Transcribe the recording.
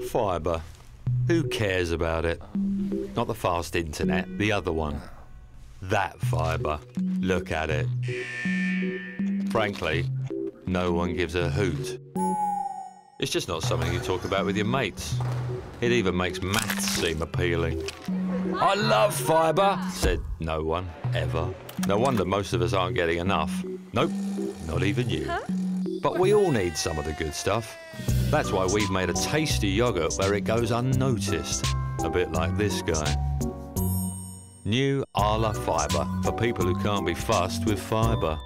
Fibre. Who cares about it? Not the fast internet, the other one. That fibre. Look at it. Frankly, no one gives a hoot. It's just not something you talk about with your mates. It even makes maths seem appealing. I love fibre, said no one, ever. No wonder most of us aren't getting enough. Nope, not even you. But we all need some of the good stuff. That's why we've made a tasty yogurt where it goes unnoticed. A bit like this guy. New Arla Fibre for people who can't be fussed with fibre.